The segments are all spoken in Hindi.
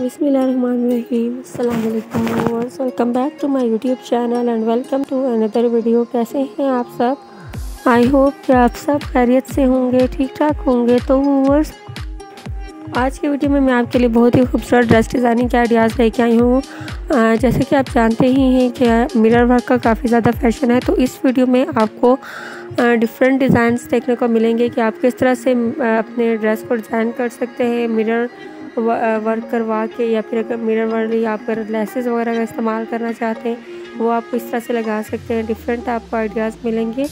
Welcome back to my YouTube channel and welcome to another video कैसे हैं आप सब? आई होप कि आप सब खैरियत से होंगे ठीक ठाक होंगे। तो वर्स आज की वीडियो में मैं आपके लिए बहुत ही खूबसूरत ड्रेस डिज़ाइनिंग के आइडियाज़ लेके आई हूँ। जैसे कि आप जानते ही हैं कि मिरर वर्क का काफ़ी ज़्यादा फ़ैशन है तो इस वीडियो में आपको डिफरेंट डिज़ाइंस देखने को मिलेंगे कि आप किस तरह से अपने ड्रेस को डिज़ाइन कर सकते हैं। मिरर वर्क करवा के या फिर मिरर वर्क या आप अगर लेसेस वगैरह का इस्तेमाल करना चाहते हैं, वो आप इस तरह से लगा सकते हैं। डिफरेंट आपको आइडियाज़ मिलेंगे।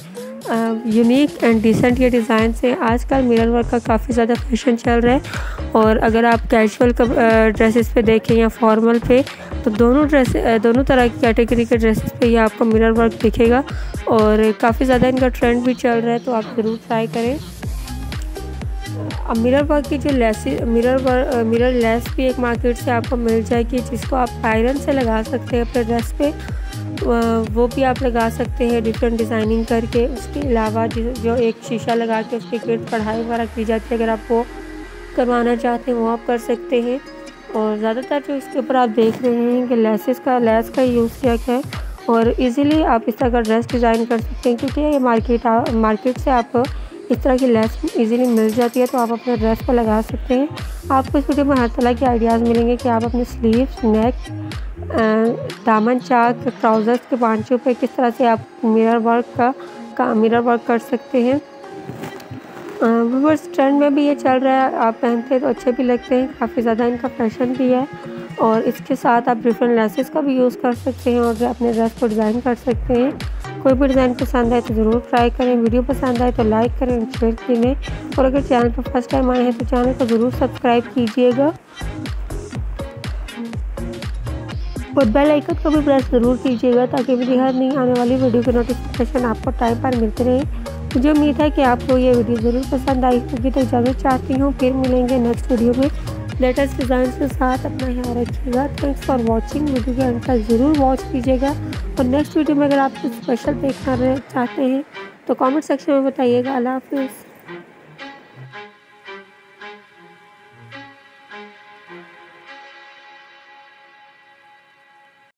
यूनिक एंड डिसेंट ये डिज़ाइन से आजकल मिरर वर्क का काफ़ी ज़्यादा फ़ैशन चल रहा है और अगर आप कैजुअल ड्रेसेस पे देखें या फॉर्मल पे तो दोनों ड्रेस दोनों तरह की कैटेगरी के ड्रेसेस पे ये आपको मिरर वर्क दिखेगा और काफ़ी ज़्यादा इनका ट्रेंड भी चल रहा है तो आप ज़रूर ट्राई करें। अब मिरर वर्क की जो lace mirror work mirror lace भी एक मार्केट से आपको मिल जाएगी, जिसको आप आयरन से लगा सकते हैं अपने ड्रेस पे। वो भी आप लगा सकते हैं डिफरेंट डिज़ाइनिंग करके। उसके अलावा जो एक शीशा लगा के उसके गिर्द कढ़ाई वगैरह की जाती है, अगर आप वो करवाना चाहते हैं, वो आप कर सकते हैं। और ज़्यादातर जो इसके ऊपर आप देख रहे हैं कि लेसेस का, लेस का यूज़ किया गया है। और इजीली आप इस तरह का ड्रेस डिज़ाइन कर सकते हैं, क्योंकि ये मार्केट मार्केट से आप इस तरह की लेस इजीली मिल जाती है तो आप अपने ड्रेस पर लगा सकते हैं। आपको इस वीडियो में हर तरह के आइडियाज़ मिलेंगे कि आप अपने स्लीव्स नेक दामन चाक ट्राउज़र्स के पाँचों पे किस तरह से आप मिरर वर्क का, का मिरर वर्क कर सकते हैं। व्यूवर्स ट्रेंड में भी ये चल रहा है आप पहनते हैं तो अच्छे भी लगते हैं काफ़ी ज़्यादा इनका फ़ैशन भी है। और इसके साथ आप डिफरेंट लेसेस का भी यूज़ कर सकते हैं और अपने ड्रेस को डिज़ाइन कर सकते हैं। कोई भी डिज़ाइन पसंद आए तो ज़रूर ट्राई करें। वीडियो पसंद आए तो लाइक करें शेयर करें और अगर चैनल पर फ़र्स्ट टाइम आए हैं तो चैनल को ज़रूर सब्सक्राइब कीजिएगा। और बेल आइकन को भी प्रेस ज़रूर कीजिएगा ताकि मेरी हर नई आने वाली वीडियो के नोटिफिकेशन आपको टाइम पर मिलते रहे। मुझे उम्मीद है कि आपको ये वीडियो ज़रूर पसंद आई होगी। तो इजाज़त चाहती हूँ, फिर मिलेंगे नेक्स्ट वीडियो में। लेटेस्ट डिज़ाइन के साथ अपना ख्याल रखिएगा। थैंक्स फॉर वॉचिंग वीडियो के अंत ज़रूर वॉच कीजिएगा। और नेक्स्ट वीडियो में अगर आप कुछ स्पेशल देखना चाहते हैं तो कमेंट सेक्शन में बताइएगा। अल्लाह हाफिज़।